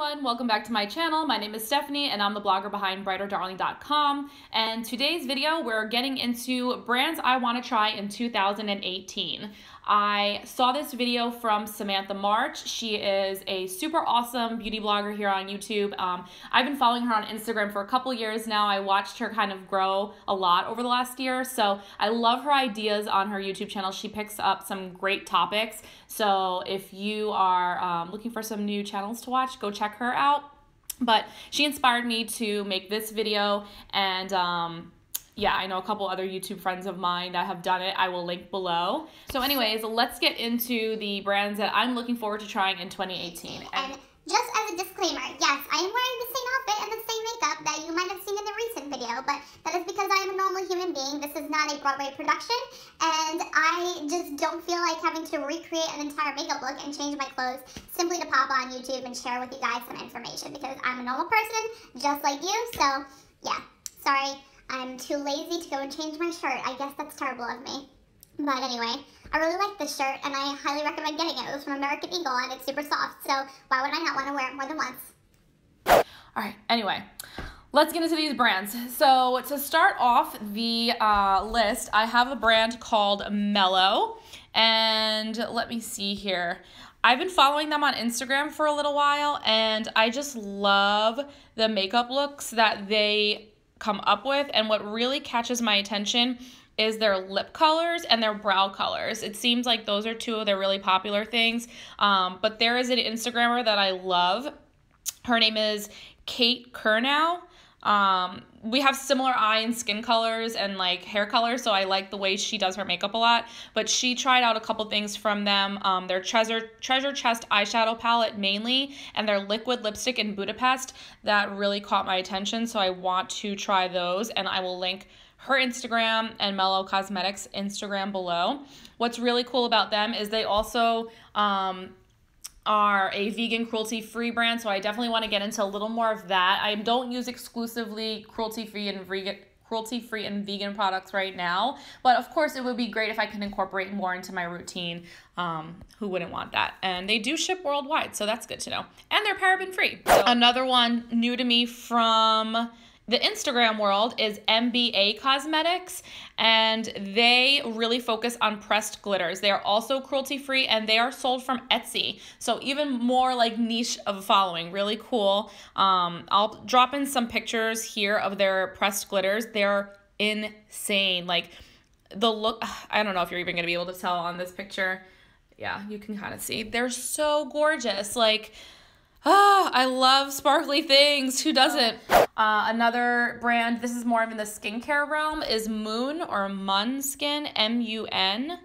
everyone, welcome back to my channel. My name is Steffanie and I'm the blogger behind brighterdarling.com and today's video we're getting into brands I want to try in 2018. I saw this video from Samantha March. She is a super awesome beauty blogger here on YouTube. Um, I've been following her on Instagram for a couple years now. I watched her kind of grow a lot over the last year. So I love her ideas on her YouTube channel. She picks up some great topics. So if you are um, looking for some new channels to watch, go check her out. But she inspired me to make this video and um, yeah, I know a couple other YouTube friends of mine that have done it. I will link below. So anyways, let's get into the brands that I'm looking forward to trying in 2018. And, just as a disclaimer, yes, I am wearing the same outfit and the same makeup that you might have seen in the recent video, but that is because I am a normal human being. This is not a Broadway production, and I just don't feel like having to recreate an entire makeup look and change my clothes simply to pop on YouTube and share with you guys some information because I'm a normal person just like you, so yeah, sorry. I'm too lazy to go and change my shirt. I guess that's terrible of me. But anyway, I really like this shirt and I highly recommend getting it. It was from American Eagle and it's super soft, so why would I not want to wear it more than once? All right, anyway, let's get into these brands. So to start off the uh, list, I have a brand called Mellow. And let me see here. I've been following them on Instagram for a little while and I just love the makeup looks that they come up with. And what really catches my attention is their lip colors and their brow colors. It seems like those are two of their really popular things. Um, but there is an Instagrammer that I love. Her name is Kait Curnow. Um, we have similar eye and skin colors and like hair colors, so I like the way she does her makeup a lot. But she tried out a couple things from them. Um, their treasure treasure chest eyeshadow palette mainly, and their liquid lipstick in Budapest that really caught my attention. So I want to try those, and I will link her Instagram and Mellow Cosmetics Instagram below. What's really cool about them is they also um, are a vegan cruelty free brand, so I definitely want to get into a little more of that. I don't use exclusively cruelty free and vegan cruelty free and vegan products right now but of course it would be great if i can incorporate more into my routine um, who wouldn't want that? And they do ship worldwide so that's good to know. And they're paraben free so another one new to me from the Instagram world is MBA Cosmetics, and they really focus on pressed glitters. They are also cruelty free and they are sold from Etsy. So, even more like niche of a following. Really cool. Um, I'll drop in some pictures here of their pressed glitters. They're insane. Like, the look, I don't know if you're even going to be able to tell on this picture. Yeah, you can kind of see. They're so gorgeous. Like, Ah, I love sparkly things. Who doesn't? Uh, another brand, this is more of in the skincare realm, is Moon or Mun Skin, M U N.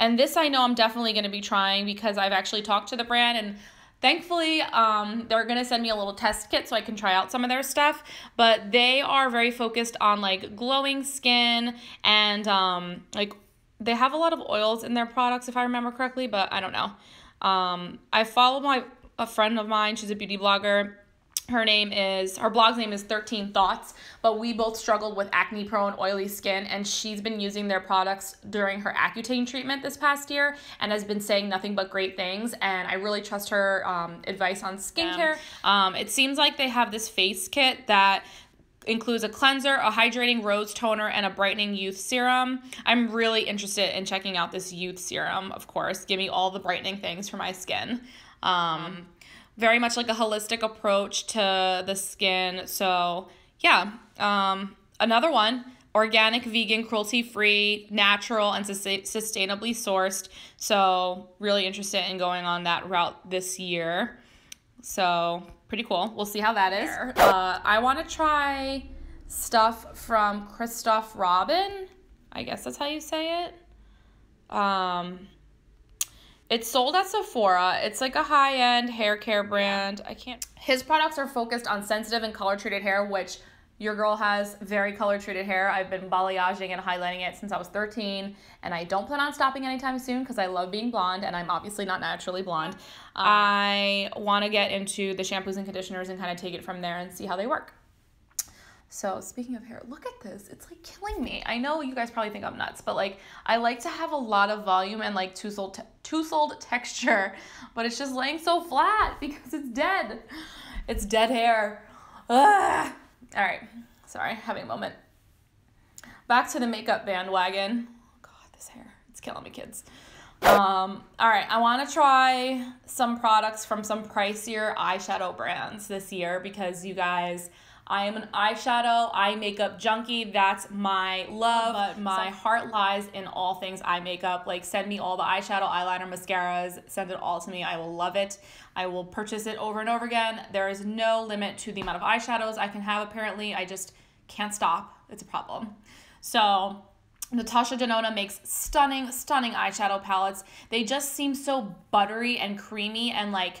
And this I know I'm definitely going to be trying because I've actually talked to the brand and thankfully um, they're going to send me a little test kit so I can try out some of their stuff. But they are very focused on like glowing skin and um, like they have a lot of oils in their products if I remember correctly, but I don't know. Um, I follow my a friend of mine. She's a beauty blogger. Her name is, her blog's name is 13 Thoughts, but we both struggled with acne prone, oily skin, and she's been using their products during her Accutane treatment this past year and has been saying nothing but great things. And I really trust her um, advice on skincare. Um, it seems like they have this face kit that includes a cleanser, a hydrating rose toner, and a brightening youth serum. I'm really interested in checking out this youth serum, of course. Give me all the brightening things for my skin. Um, very much like a holistic approach to the skin. So, yeah. Um, another one organic, vegan, cruelty free, natural, and sustainably sourced. So, really interested in going on that route this year. So, pretty cool. We'll see how that is. Uh, I want to try stuff from Christophe Robin. I guess that's how you say it. Um, it's sold at Sephora. It's like a high end hair care brand. I can't. His products are focused on sensitive and color treated hair, which your girl has very color treated hair. I've been balayaging and highlighting it since I was 13, and I don't plan on stopping anytime soon because I love being blonde, and I'm obviously not naturally blonde. Um, I want to get into the shampoos and conditioners and kind of take it from there and see how they work. So speaking of hair, look at this. It's like killing me. I know you guys probably think I'm nuts, but like I like to have a lot of volume and like sold te- sold texture, but it's just laying so flat because it's dead. It's dead hair. Ugh. All right. Sorry, having a moment. Back to the makeup bandwagon. God, this hair. It's killing me, kids. Um, all right, I want to try some products from some pricier eyeshadow brands this year because you guys I am an eyeshadow, eye makeup junkie. That's my love. But my heart lies in all things eye makeup. Like, send me all the eyeshadow, eyeliner, mascaras. Send it all to me. I will love it. I will purchase it over and over again. There is no limit to the amount of eyeshadows I can have, apparently. I just can't stop. It's a problem. So, Natasha Denona makes stunning, stunning eyeshadow palettes. They just seem so buttery and creamy and like.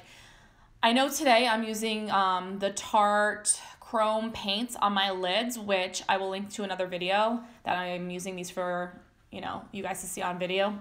I know today I'm using um, the Tarte chrome paints on my lids, which I will link to another video that I'm using these for, you know, you guys to see on video.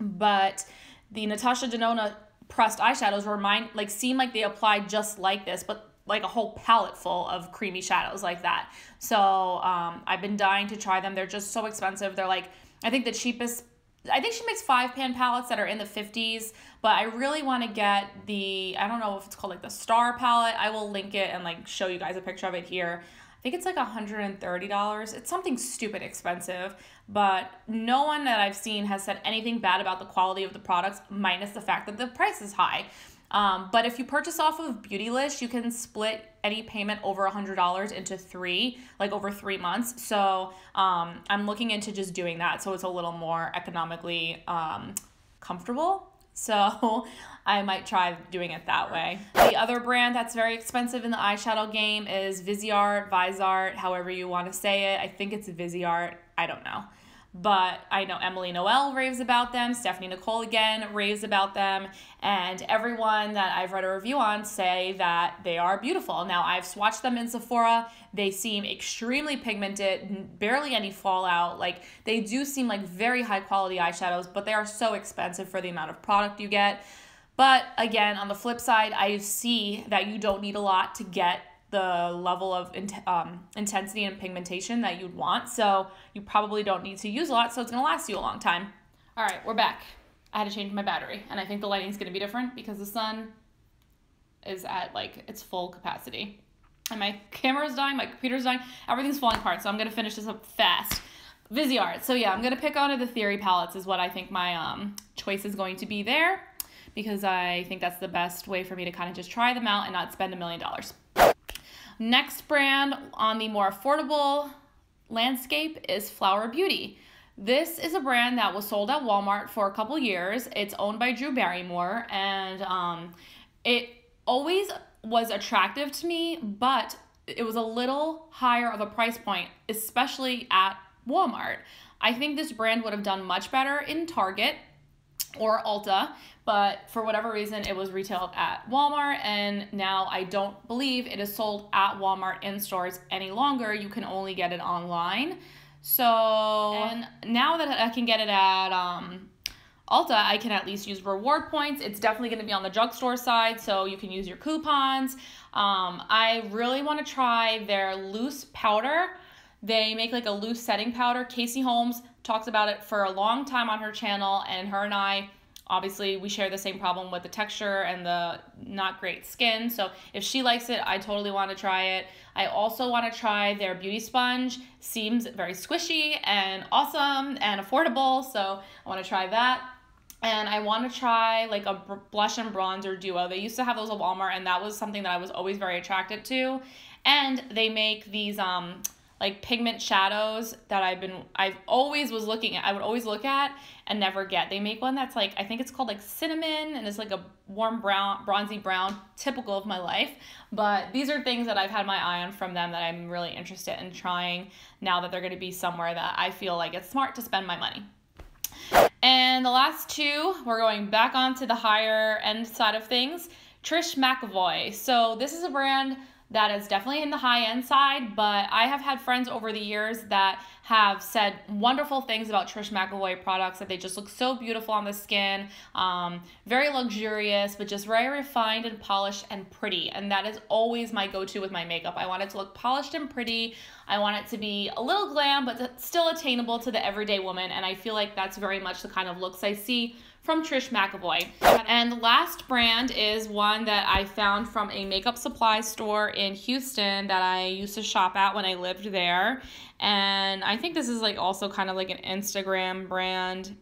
But the Natasha Denona pressed eyeshadows remind like seem like they apply just like this, but like a whole palette full of creamy shadows like that. So um, I've been dying to try them. They're just so expensive. They're like I think the cheapest I think she makes five pan palettes that are in the 50s, but I really want to get the, I don't know if it's called like the star palette. I will link it and like show you guys a picture of it here. I think it's like $130. It's something stupid expensive, but no one that I've seen has said anything bad about the quality of the products, minus the fact that the price is high. Um, but if you purchase off of Beautylish, you can split any payment over a $100 into three, like over three months. So um, I'm looking into just doing that so it's a little more economically um, comfortable. So I might try doing it that way. The other brand that's very expensive in the eyeshadow game is Viseart, Viseart, however you want to say it. I think it's Viseart. I don't know but I know Emily Noel raves about them, Stephanie Nicole again raves about them, and everyone that I've read a review on say that they are beautiful. Now, I've swatched them in Sephora. They seem extremely pigmented, barely any fallout. Like, they do seem like very high quality eyeshadows, but they are so expensive for the amount of product you get. But again, on the flip side, I see that you don't need a lot to get the level of in, um, intensity and pigmentation that you'd want. So you probably don't need to use a lot, so it's gonna last you a long time. All right, we're back. I had to change my battery, and I think the lighting is gonna be different because the sun is at like its full capacity. And my camera is dying, my computer's dying, everything's falling apart, so I'm gonna finish this up fast. Viseart. So yeah, I'm gonna pick on of the Theory palettes is what I think my um, choice is going to be there because I think that's the best way for me to kind of just try them out and not spend a million dollars. Next brand on the more affordable landscape is Flower Beauty. This is a brand that was sold at Walmart for a couple years. It's owned by Drew Barrymore, and um, it always was attractive to me, but it was a little higher of a price point, especially at Walmart. I think this brand would have done much better in Target or Ulta, but for whatever reason, it was retailed at Walmart, and now I don't believe it is sold at Walmart in stores any longer. You can only get it online. So, and now that I can get it at um, Ulta, I can at least use reward points. It's definitely going to be on the drugstore side, so you can use your coupons. Um, I really want to try their loose powder. They make like a loose setting powder. Casey Holmes talks about it for a long time on her channel, and her and I obviously we share the same problem with the texture and the not great skin so if she likes it i totally want to try it i also want to try their beauty sponge seems very squishy and awesome and affordable so i want to try that and I want to try like a blush and bronzer duo. They used to have those at Walmart, and that was something that I was always very attracted to. And they make these um like pigment shadows that I've been I've always was looking at I would always look at and never get. They make one that's like I think it's called like cinnamon and it's like a warm brown bronzy brown typical of my life. But these are things that I've had my eye on from them that I'm really interested in trying now that they're going to be somewhere that I feel like it's smart to spend my money. And the last two, we're going back onto the higher end side of things. Trish McEvoy. So this is a brand that is definitely in the high end side, but I have had friends over the years that have said wonderful things about Trish McEvoy products that they just look so beautiful on the skin, um, very luxurious, but just very refined and polished and pretty. And that is always my go to with my makeup. I want it to look polished and pretty. I want it to be a little glam, but still attainable to the everyday woman. And I feel like that's very much the kind of looks I see from Trish McEvoy. And the last brand is one that I found from a makeup supply store in Houston that I used to shop at when I lived there. And I think this is like also kind of like an Instagram brand.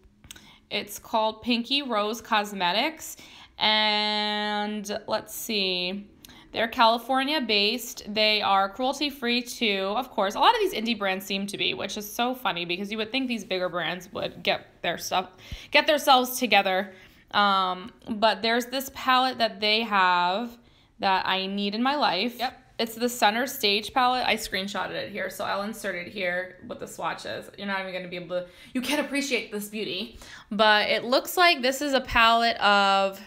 It's called Pinky Rose Cosmetics. And let's see. They're California based. They are cruelty free too, of course. A lot of these indie brands seem to be, which is so funny because you would think these bigger brands would get their stuff, get themselves together. Um, but there's this palette that they have that I need in my life. Yep. It's the center stage palette. I screenshotted it here, so I'll insert it here with the swatches. You're not even going to be able to, you can't appreciate this beauty. But it looks like this is a palette of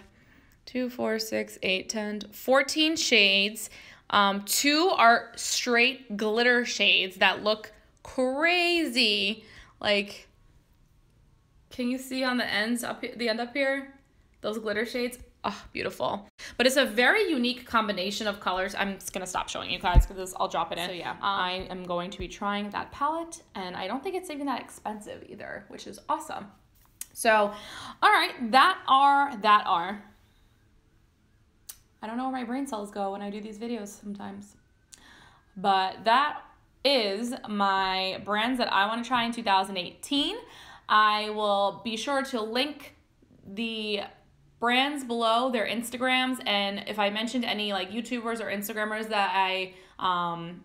two, four, six, eight, 10, 14 shades. Um, two are straight glitter shades that look crazy. Like, can you see on the ends up the end up here? Those glitter shades. Oh, beautiful. But it's a very unique combination of colors. I'm just gonna stop showing you guys because I'll drop it in. So yeah, um, I am going to be trying that palette and I don't think it's even that expensive either, which is awesome. So, all right, that are, that are. I don't know where my brain cells go when I do these videos sometimes. But that is my brands that I want to try in 2018. I will be sure to link the brands below their Instagrams and if I mentioned any like YouTubers or Instagrammers that I um,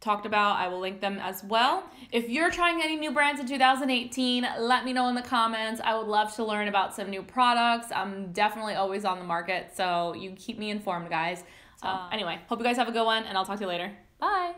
talked about. I will link them as well. If you're trying any new brands in 2018, let me know in the comments. I would love to learn about some new products. I'm definitely always on the market, so you keep me informed, guys. So, um, anyway, hope you guys have a good one, and I'll talk to you later. Bye.